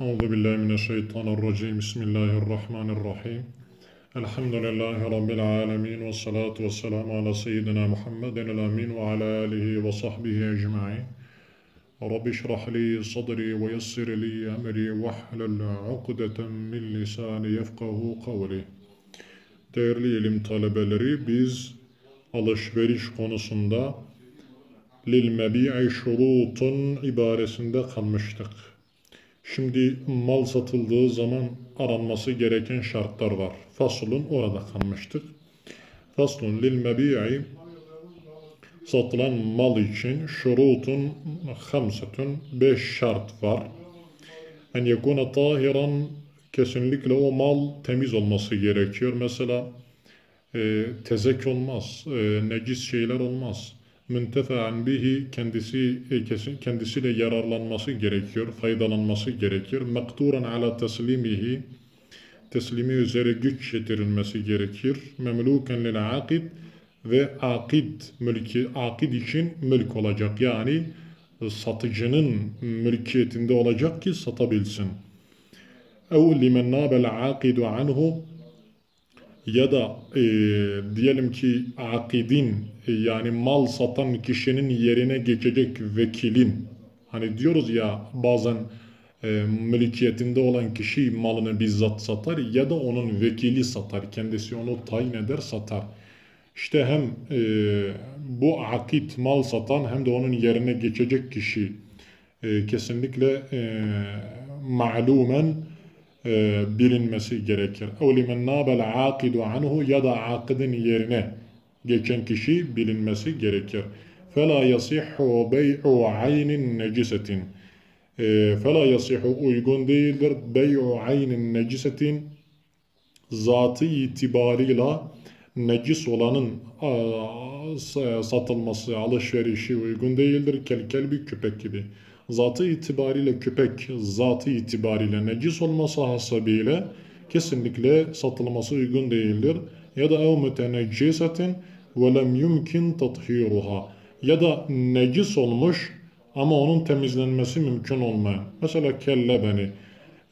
أعوذ بالله من الشيطان الرجيم بسم الله الرحمن الرحيم الحمد لله رب العالمين والصلاة والسلام على سيدنا محمد الأمين وعلى آله وصحبه أجمعين رب اشرح لي صدري ويسر لي أمري واحلل عقدة من lisani yefkahu kavli. Değerli ilim talebeleri biz alışveriş konusunda lil mebi'i şurutun ibaresinde kalmıştık. Şimdi mal satıldığı zaman aranması gereken şartlar var. Faslun orada kalmıştık. Faslun lil mebi'i satılan mal için şurutun hamsetun beş şart var. En yekuna tahiran kesinlikle o mal temiz olması gerekiyor. Mesela e, tezek olmaz, e, necis şeyler olmaz. Müntefa'an bihi kendisi e, kendisiyle yararlanması gerekiyor, faydalanması gerekiyor. Mekturan ala teslimihi teslimi üzere güç yetirilmesi gerekir. Memluken lil akid ve akid mülki akid için mülk olacak. Yani satıcının mülkiyetinde olacak ki satabilsin. Ev limen nabel akidu anhu ya da e, diyelim ki akidin e, yani mal satan kişinin yerine geçecek vekilin hani diyoruz ya bazen e, mülkiyetinde olan kişi malını bizzat satar ya da onun vekili satar kendisi onu tayin eder satar. İşte hem e, bu akit mal satan hem de onun yerine geçecek kişi e, kesinlikle e, ma'lumen e, bilinmesi gerekir. اَوْ لِمَنْ نَابَ الْعَاقِدُ عَنْهُ ya da akidin yerine geçen kişi bilinmesi gerekir. فَلَا يَصِحُّ بَيْعُ عَيْنٍ نَجِسَةٍ فَلَا يَصِحُ uygun değildir. بَيْعُ عَيْنٍ نَجِسَةٍ zatı itibarıyla necis olanın satılması, alışverişi uygun değildir. Kel bir köpek gibi. Zatı itibariyle köpek, zatı itibariyle necis olması hasebiyle kesinlikle satılması uygun değildir. Ya da ev müteneccisetin ve lem yumkin tathiruha. Ya da necis olmuş ama onun temizlenmesi mümkün olmayan. Mesela kelle beni.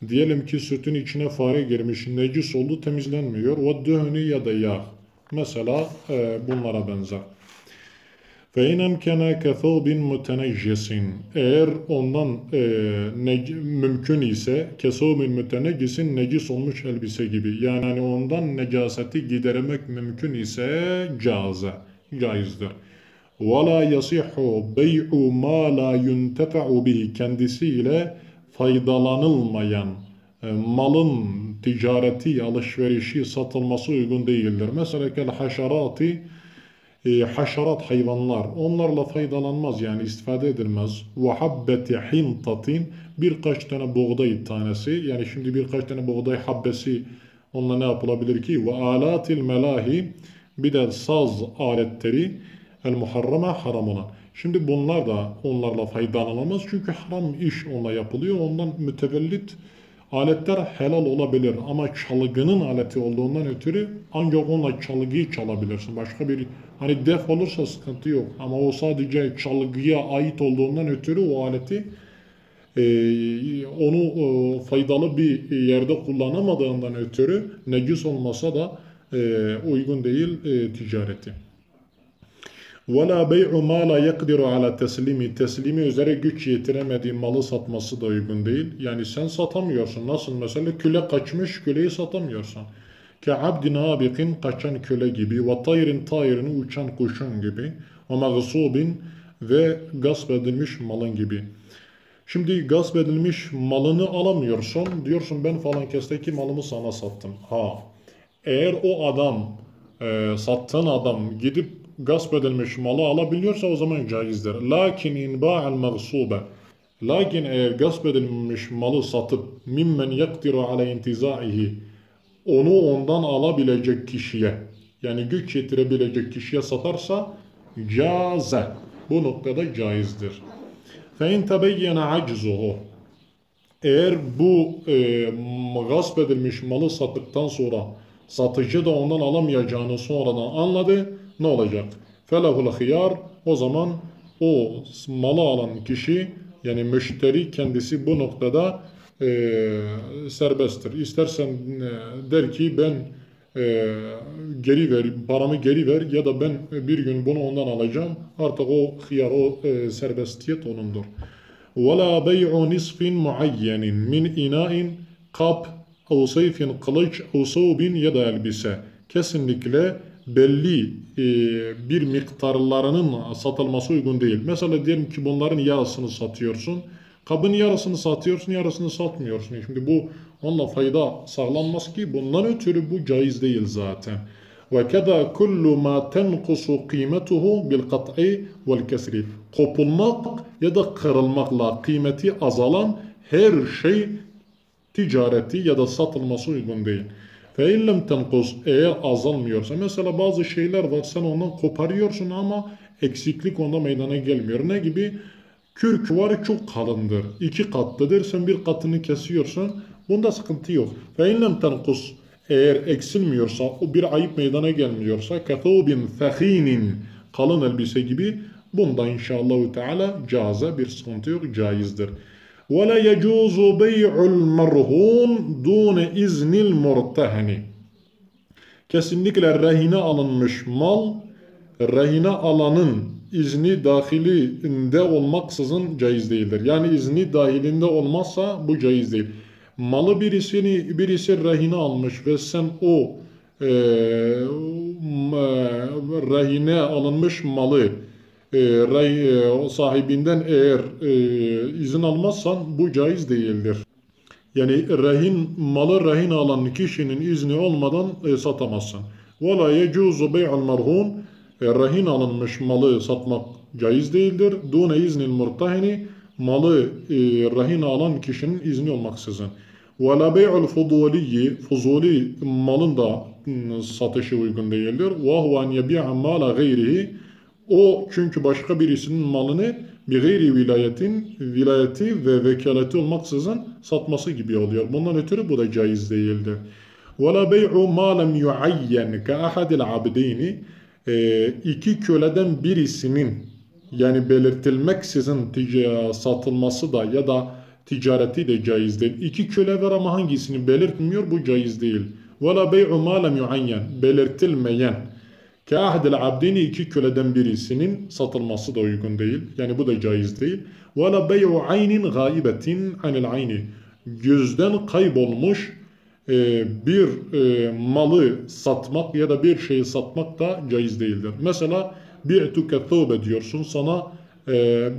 Diyelim ki sütün içine fare girmiş, necis oldu temizlenmiyor. Ve döhünü ya da yağ. Mesela e, bunlara benzer. Fe inen kene kethobin muteneccisin. Eğer ondan e, nec- mümkün ise kethobin muteneccisin necis olmuş elbise gibi. Yani hani ondan necaseti gidermek mümkün ise caze, caizdir. وَلَا يَصِحُ بَيْعُ مَا لَا يُنْتَفَعُ bihi Kendisiyle faydalanılmayan e, malın ticareti, alışverişi, satılması uygun değildir. Mesela kel haşerati e, haşerat hayvanlar onlarla faydalanmaz yani istifade edilmez. Ve habbeti hintatin birkaç tane buğday tanesi yani şimdi birkaç tane buğday habbesi onunla ne yapılabilir ki? Ve alatil melahi bir de saz aletleri el muharrama haram olan. Şimdi bunlar da onlarla faydalanamaz çünkü haram iş onunla yapılıyor. Ondan mütevellit aletler helal olabilir ama çalgının aleti olduğundan ötürü ancak onunla çalgıyı çalabilirsin. Başka bir hani def olursa sıkıntı yok ama o sadece çalgıya ait olduğundan ötürü o aleti e, onu e, faydalı bir yerde kullanamadığından ötürü necis olmasa da e, uygun değil e, ticareti. وَلَا بَيْعُ مَا لَا يَقْدِرُ عَلَى teslimi Teslimi üzere güç yetiremediği malı satması da uygun değil. Yani sen satamıyorsun. Nasıl mesela küle kaçmış küleyi satamıyorsun. Ke abdin abikin kaçan köle gibi ve tayrin tayrin uçan kuşun gibi ve mağsubin ve gasp edilmiş malın gibi. Şimdi gasp edilmiş malını alamıyorsun. Diyorsun ben falan kesteki malımı sana sattım. Ha. Eğer o adam e, sattığın adam gidip gasp edilmiş malı alabiliyorsa o zaman caizdir. Lakin inba'al mağsube Lakin eğer gasp edilmiş malı satıp mimmen yakdiru ala intizaihi onu ondan alabilecek kişiye yani güç yetirebilecek kişiye satarsa caze. Bu noktada caizdir. Fe in tebeyyene aczuhu eğer bu e, gasp edilmiş malı sattıktan sonra satıcı da ondan alamayacağını sonradan anladı ne olacak? Felahul hıyar o zaman o malı alan kişi yani müşteri kendisi bu noktada e, serbesttir. İstersen e, der ki ben e, geri ver, paramı geri ver ya da ben bir gün bunu ondan alacağım. Artık o hıyar, o e, serbestiyet onundur. وَلَا بَيْعُ نِصْفٍ مُعَيَّنٍ min ina'in kap, ev sayfin kılıç, ev savubin ya da elbise. Kesinlikle belli e, bir miktarlarının satılması uygun değil. Mesela diyelim ki bunların yarısını satıyorsun. Kabın yarısını satıyorsun, yarısını satmıyorsun. Şimdi bu onunla fayda sağlanmaz ki bundan ötürü bu caiz değil zaten. Ve keda kullu ma tenkusu kıymetuhu bil kat'i vel kesri. Kopulmak ya da kırılmakla kıymeti azalan her şey ticareti ya da satılması uygun değil. Fe illem tenkus eğer azalmıyorsa mesela bazı şeyler var sen ondan koparıyorsun ama eksiklik onda meydana gelmiyor. Ne gibi? Kürk var çok kalındır. iki katlıdır. Sen bir katını kesiyorsun. Bunda sıkıntı yok. Fe illem tenkus eğer eksilmiyorsa, o bir ayıp meydana gelmiyorsa ketubin fehinin kalın elbise gibi bunda inşallah Teala caza bir sıkıntı yok, caizdir. وَلَا يَجُوزُ بَيْعُ الْمَرْهُونَ دُونَ اِذْنِ الْمُرْتَهَنِ Kesinlikle rehine alınmış mal, rehine alanın izni dahilinde olmaksızın caiz değildir. Yani izni dahilinde olmazsa bu caiz değil. Malı birisini birisi rehine almış ve sen o e, rehine alınmış malı e, e, sahibinden eğer e, izin almazsan bu caiz değildir. Yani rehin malı rehin alan kişinin izni olmadan e, satamazsın. وَلَا يَجُوزُ بَيْعُ الْمَرْهُونَ e, Rehin alınmış malı satmak caiz değildir. Dune iznil murtahini malı e, rehin alan kişinin izni olmaksızın. وَلَا بَيْعُ الْفُضُولِيِّ Fuzuli malın da satışı uygun değildir. وَهُوَ أَنْ يَبِيعَ مَالَ غَيْرِهِ o çünkü başka birisinin malını bir gayri vilayetin vilayeti ve vekaleti olmaksızın satması gibi oluyor. Bundan ötürü bu da caiz değildir. وَلَا بَيْعُ مَا لَمْ يُعَيَّنْ كَأَحَدِ الْعَبْدَيْنِ iki köleden birisinin yani belirtilmeksizin satılması da ya da ticareti de caiz değil. İki köle var ama hangisini belirtmiyor bu caiz değil. وَلَا بَيْعُ مَا لَمْ يُعَيَّنْ belirtilmeyen Kâhdil abdini iki köleden birisinin satılması da uygun değil. Yani bu da caiz değil. Ve la bey'u aynin gaibetin anil. Gözden kaybolmuş e, bir e, malı satmak ya da bir şeyi satmak da caiz değildir. Mesela bi'tuke thawbe diyorsun sana e,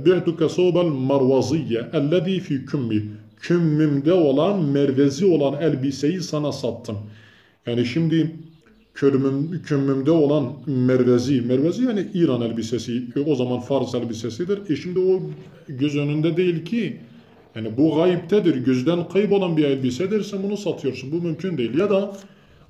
bi'tuke thawbel marvaziyye ellezî fi kümmi. Kümmümde olan, mervezi olan elbiseyi sana sattım. Yani şimdi körümüm, kümmümde olan mervezi, mervezi yani İran elbisesi, o zaman Fars elbisesidir. E şimdi o göz önünde değil ki. Yani bu gayiptedir, gözden kaybolan bir elbisedir, sen bunu satıyorsun. Bu mümkün değil. Ya da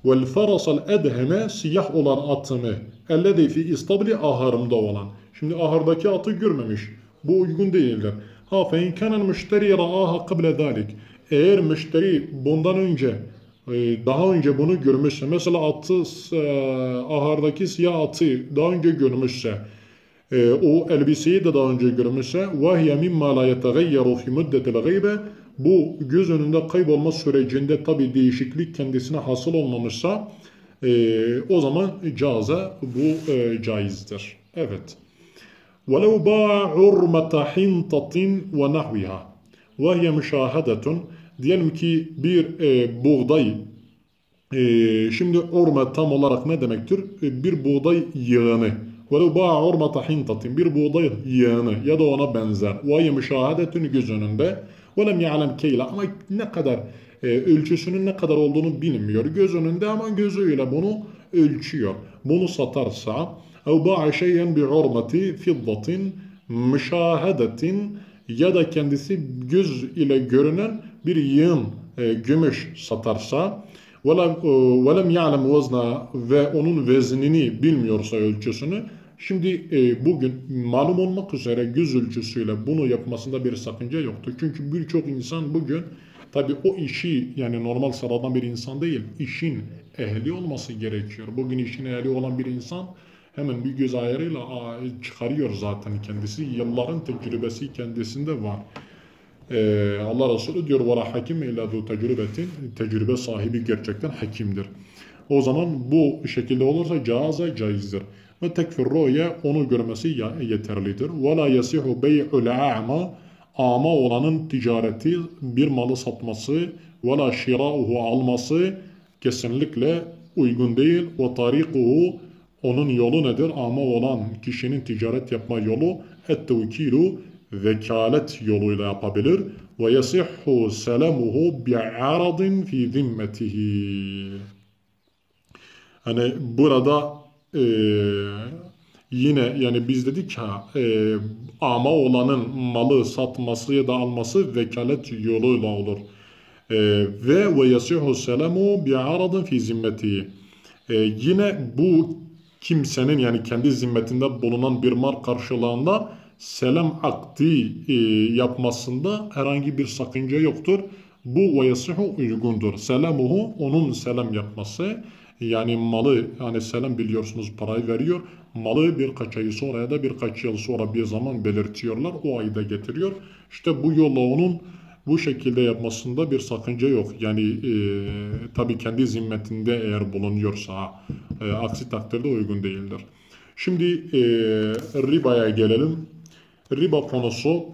vel farasal edheme siyah olan atımı ellezî fi istabli aharımda olan. Şimdi ahardaki atı görmemiş. Bu uygun değildir. Ha fe in kana müşteri ra'aha kable zalik. Eğer müşteri bundan önce daha önce bunu görmüşse, mesela atı, e, ahardaki siyah atı daha önce görmüşse, e, o elbiseyi de daha önce görmüşse, وَهِيَ مِمَّا لَا يَتَغَيَّرُ فِي مُدَّةِ الْغَيْبَ Bu göz önünde kaybolma sürecinde tabi değişiklik kendisine hasıl olmamışsa, e, o zaman caza bu e, caizdir. Evet. وَلَوْ بَاعَ عُرْمَةَ حِنْطَةٍ وَنَحْوِهَا وَهِيَ مُشَاهَدَةٌ Diyelim ki bir e, buğday, e, şimdi orma tam olarak ne demektir? E, bir buğday yığını. وَلَوْ بَاعَ عُرْمَةَ حِنْطَةٍ Bir buğday yığını ya da ona benzer. وَاَيَ مُشَاهَدَةٌ göz önünde. وَلَمْ يَعْلَمْ كَيْلَ Ama ne kadar e, ölçüsünün ne kadar olduğunu bilmiyor. Göz önünde ama gözüyle bunu ölçüyor. Bunu satarsa اَوْ بَاعَ شَيْئًا بِعُرْمَةِ فِضَّةٍ مُشَاهَدَةٍ ya da kendisi göz ile görünen bir yığın e, gümüş satarsa وَلَمْ يَعْلَمْ وَزْنَا ve onun veznini bilmiyorsa ölçüsünü Şimdi e, bugün malum olmak üzere göz ölçüsüyle bunu yapmasında bir sakınca yoktur. Çünkü birçok insan bugün tabi o işi yani normal sıradan bir insan değil işin ehli olması gerekiyor. Bugün işin ehli olan bir insan hemen bir göz ayarıyla çıkarıyor zaten kendisi. Yılların tecrübesi kendisinde var. Ee, Allah Resulü diyor وَلَا hakim illa zu tecrübetin tecrübe sahibi gerçekten hakimdir. O zaman bu şekilde olursa caize caizdir. Ve tekfir rü'ye onu görmesi yeterlidir. وَلَا يَسِحُ بَيْعُ الْعَامَ Ama olanın ticareti bir malı satması وَلَا شِرَاءُهُ alması kesinlikle uygun değil. وَطَرِيقُهُ onun yolu nedir? Ama olan kişinin ticaret yapma yolu et-tevkilu vekalet yoluyla yapabilir. Ve yasihhu selamuhu bi'aradin fi zimmetihi. Hani burada e, yine yani biz dedik ha e, ama olanın malı satması ya da alması vekalet yoluyla olur. E, ve ve yasihu selamu bi'aradin fi zimmetihi. E, yine bu kimsenin yani kendi zimmetinde bulunan bir mal karşılığında selam akdi e, yapmasında herhangi bir sakınca yoktur. Bu ve yasihu uygundur. Selamuhu onun selam yapması yani malı yani selam biliyorsunuz parayı veriyor. Malı birkaç ay sonra ya da birkaç yıl sonra bir zaman belirtiyorlar. O ayda getiriyor. İşte bu yolla onun bu şekilde yapmasında bir sakınca yok. Yani e, tabi kendi zimmetinde eğer bulunuyorsa e, aksi takdirde uygun değildir. Şimdi e, ribaya gelelim. Riba konusu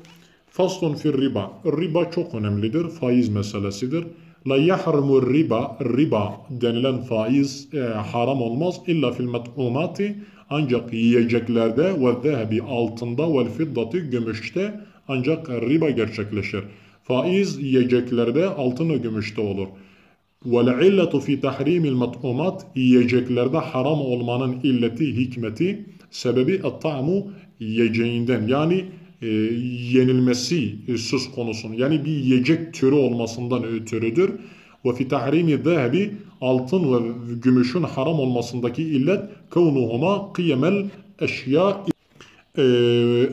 faslun fir riba. Riba çok önemlidir. Faiz meselesidir. La yahrumu riba, riba denilen faiz e, haram olmaz illa fil met'umati ancak yiyeceklerde ve zehebi altında ve fiddati gümüşte ancak riba gerçekleşir. Faiz yiyeceklerde altın ve gümüşte olur. Vel illetu fi tahrimil met'umat yiyeceklerde haram olmanın illeti, hikmeti, sebebi et-ta'mu yiyeceğinden yani e, yenilmesi e, söz konusun. Yani bir yiyecek türü olmasından ötürüdür. Ve fi tahrimi zehebi altın ve gümüşün haram olmasındaki illet kavnuhuma kıyemel eşya e,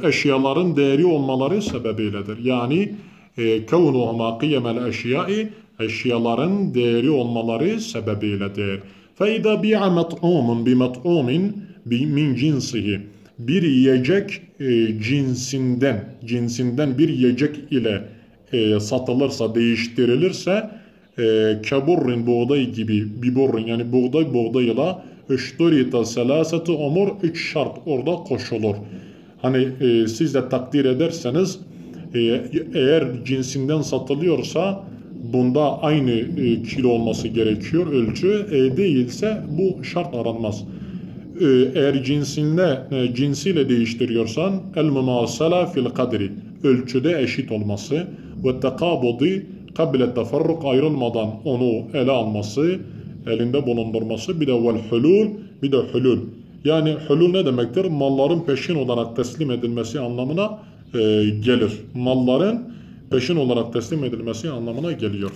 eşyaların değeri olmaları sebebiyledir. Yani e, kavnuhuma kıyemel eşyai eşyaların değeri olmaları sebebiyledir. فَاِذَا بِعَ مَطْعُومٌ بِمَطْعُومٍ min cinsihi bir yiyecek e, cinsinden cinsinden bir yiyecek ile e, satılırsa, değiştirilirse e, keburrin buğday gibi biburrin yani buğday buğdayla üçturita selaseti umur üç şart orada koşulur. Hani e, siz de takdir ederseniz e, eğer cinsinden satılıyorsa bunda aynı e, kilo olması gerekiyor ölçü e, değilse bu şart aranmaz. E, eğer cinsinle e, cinsiyle değiştiriyorsan el mumasala fil kadri ölçüde eşit olması ve tekabudi kable teferruk ayrılmadan onu ele alması elinde bulundurması bir de vel hulul bir de hulul yani hulul ne demektir? Malların peşin olarak teslim edilmesi anlamına e, gelir. Malların peşin olarak teslim edilmesi anlamına geliyor.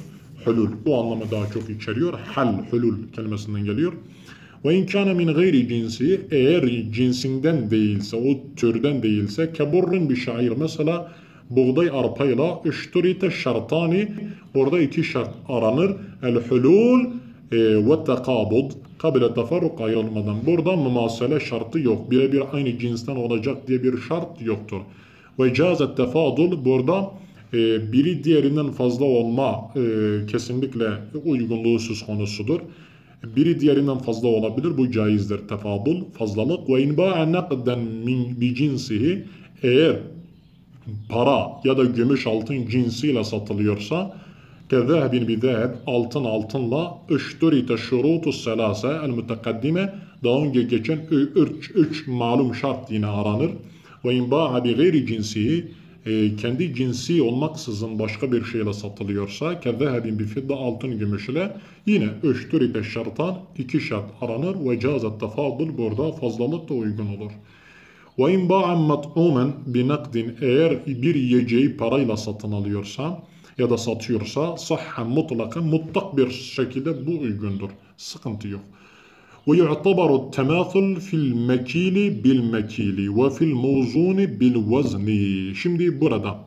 Hulul. Bu anlamı daha çok içeriyor. Hal, hulul kelimesinden geliyor. Ve inkâne min gayri cinsi eğer cinsinden değilse, o türden değilse keburrin bir şair mesela buğday arpayla işturite şartani orada iki şart aranır. El hulul e, ve tekabud kabile teferruk ayrılmadan. Burada mümasele şartı yok. Birebir aynı cinsten olacak diye bir şart yoktur. Ve cazet tefadul burada e, biri diğerinden fazla olma e, kesinlikle uygunluğu söz konusudur. Biri diğerinden fazla olabilir. Bu caizdir. Tefadul, fazlalık. Ve inba'a nakden min bi cinsihi eğer para ya da gümüş altın cinsiyle satılıyorsa kezehbin bi zeheb altın altınla üşturite şurutu selase el mütekaddime daha önce geçen üç, üç malum şart yine aranır. Ve inba'a bi gayri cinsihi e, kendi cinsi olmaksızın başka bir şeyle satılıyorsa kezehebin bir fidda altın gümüş ile yine öştürite şartan iki şart aranır ve cazat tefadul burada fazlalık da uygun olur. Ve in ba'an mat'umen bi nakdin eğer bir yiyeceği parayla satın alıyorsa ya da satıyorsa sahha mutlaka mutlak bir şekilde bu uygundur. Sıkıntı yok. ويعتبر التماثل في المكيل بالمكيل وفي الموزون بالوزن. Şimdi burada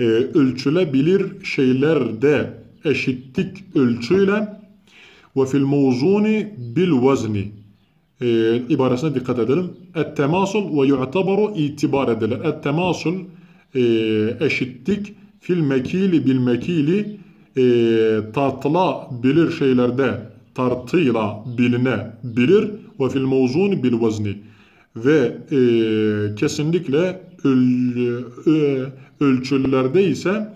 e, ölçülebilir şeylerde eşitlik ölçüyle ve fil mevzuni bil vezni e, ibaresine dikkat edelim. Et temasul ve yu'tabaru itibar edilir. Et temasul e, eşittik fil mekili bil mekili e, tartılabilir şeylerde tartıyla bilinebilir ve fil mevzuni bil vezni ve e, kesinlikle öl, ö, ölçülerde ise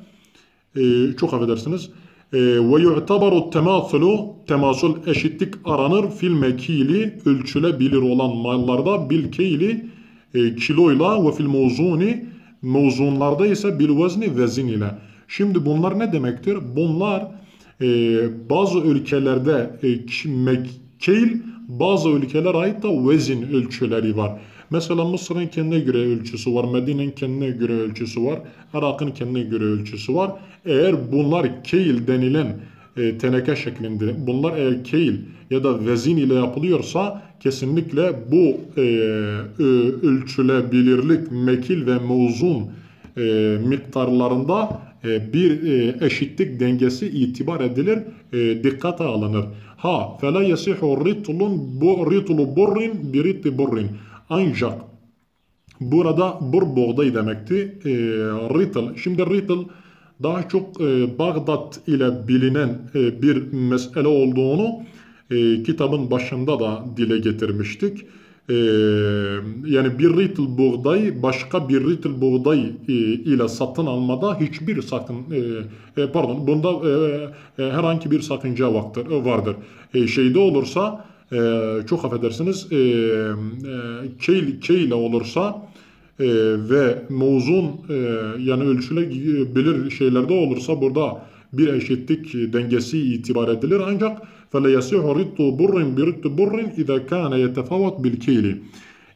e, çok affedersiniz e, ve yu'tabaru temasulu temasül eşitlik aranır fil mekili ölçülebilir olan mallarda bil keyli e, kiloyla ve fil mevzuni mevzunlarda ise bil vezni vezin ile. Şimdi bunlar ne demektir? Bunlar e, bazı ülkelerde e, keyl bazı ülkeler ait da vezin ölçüleri var. Mesela Mısır'ın kendine göre ölçüsü var, Medine'nin kendine göre ölçüsü var, Irak'ın kendine göre ölçüsü var. Eğer bunlar keyl denilen e, teneke şeklinde, bunlar eğer keyl ya da vezin ile yapılıyorsa kesinlikle bu e, ö, ölçülebilirlik mekil ve mevzun e, miktarlarında e, bir e, eşitlik dengesi itibar edilir, e, dikkate alınır. Ha, fela yasihu ritlun bu ritlu burrin bi ritli burrin. Ancak burada bur buğday demekti. E, ritl. Şimdi ritl daha çok e, Bağdat ile bilinen e, bir mesele olduğunu e, kitabın başında da dile getirmiştik. E, yani bir ritl buğday başka bir ritl buğday e, ile satın almada hiçbir sakın e, e, pardon bunda e, e, herhangi bir sakınca vardır. vardır. E, şeyde olursa e, çok affedersiniz e, e, keyl, keyle olursa e, ve mevzun e, yani ölçülebilir şeylerde olursa burada bir eşitlik dengesi itibar edilir ancak فَلَا يَسِحُ رِدُّ بُرٍ بِرِدُّ بُرٍ اِذَا كَانَ يَتَفَوَتْ بِالْكَيْلِ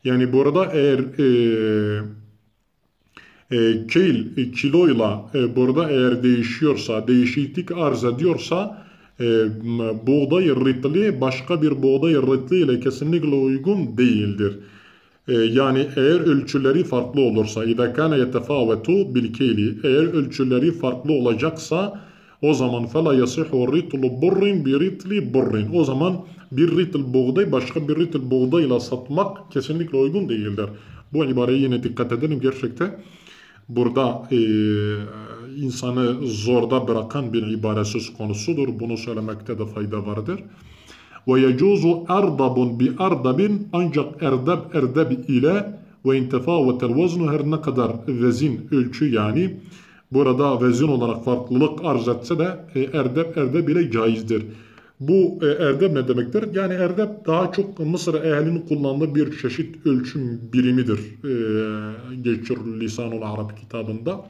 Yani burada eğer e, e, keyl e, kiloyla e, burada eğer değişiyorsa, değişiklik arz ediyorsa e, buğday ritli başka bir buğday ritli ile kesinlikle uygun değildir. E, yani eğer ölçüleri farklı olursa اِذَا كَانَ يَتَفَاوَتُ بِالْكَيْلِ Eğer ölçüleri farklı olacaksa o zaman fela yasihu ritlu burrin bir ritli burrin. O zaman bir ritl buğday başka bir ritl buğdayla satmak kesinlikle uygun değildir. Bu ibareye yine dikkat edelim gerçekten. Burada e, insanı zorda bırakan bir ibare söz konusudur. Bunu söylemekte de fayda vardır. Ve yecuzu erdabun bi erdabin ancak erdab erdab ile ve intefavetel veznu her ne kadar vezin ölçü yani burada vezin olarak farklılık arz etse de e, erdep erdep bile caizdir. Bu e, erdep ne demektir? Yani erdep daha çok Mısır ehlinin kullandığı bir çeşit ölçüm birimidir. E, geçir Lisanul Arap kitabında.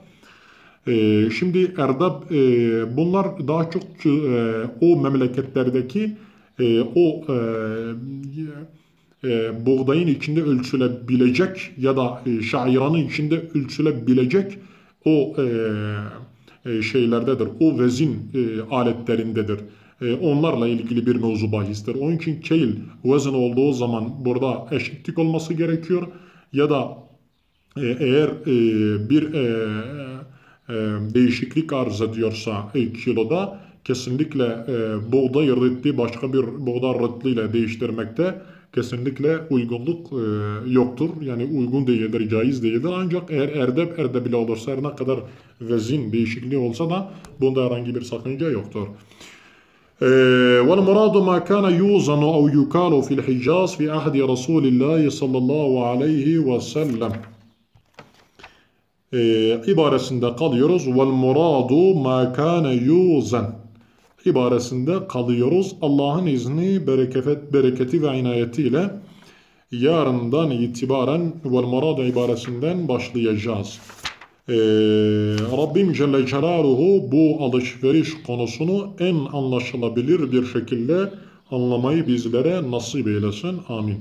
E, şimdi erdep e, bunlar daha çok e, o memleketlerdeki e, o e, e, buğdayın içinde ölçülebilecek ya da e, şairanın içinde ölçülebilecek o e, e, şeylerdedir. O vezin e, aletlerindedir. E, onlarla ilgili bir mevzu bahistir. Onun için keyl vezin olduğu zaman burada eşitlik olması gerekiyor. Ya da e, eğer e, bir e, e, değişiklik arz ediyorsa e, kiloda kesinlikle e, buğday rıtli başka bir buğday rıtlı ile değiştirmekte kesinlikle uygunluk e, yoktur. Yani uygun değildir, caiz değildir. Ancak eğer erdep erde bile olursa her ne kadar vezin değişikliği olsa da bunda herhangi bir sakınca yoktur. والمراد ما كان يوزن أو يكال في الحجاز في عهد رسول الله صلى الله عليه وسلم ibaresinde kalıyoruz. وَالْمُرَادُ مَا كَانَ يُوزَنْ ibaresinde kalıyoruz. Allah'ın izni, bereket, bereketi ve inayetiyle yarından itibaren vel murad ibaresinden başlayacağız. Ee, Rabbim Celle Celaluhu bu alışveriş konusunu en anlaşılabilir bir şekilde anlamayı bizlere nasip eylesin. Amin.